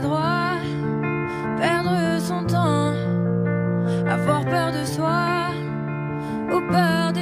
ses perdre son temps, avoir peur de soi ou peur de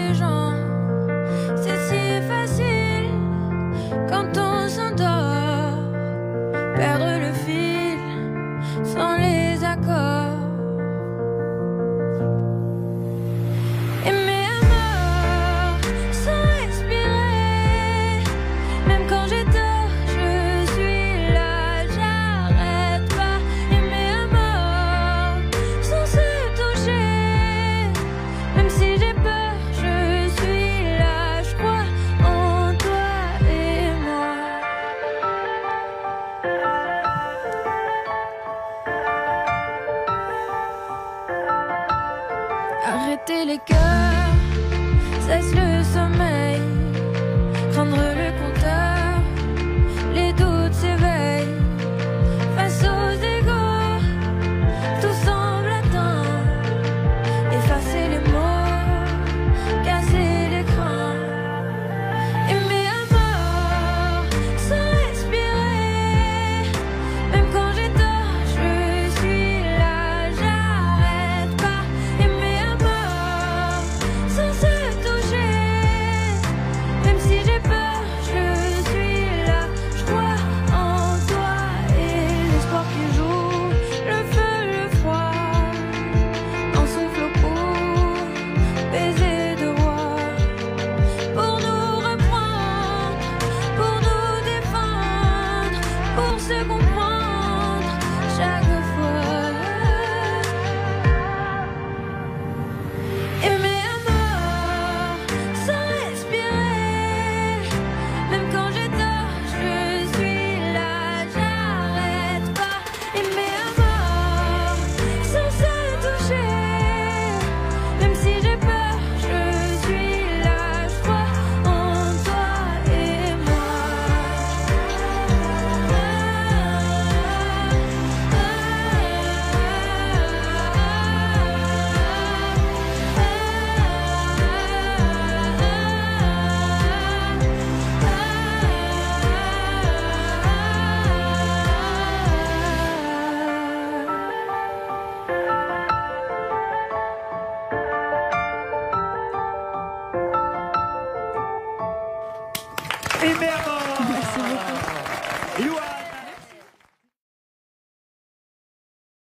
les cœurs, cesse le sommeil, prendre le contrôle e meia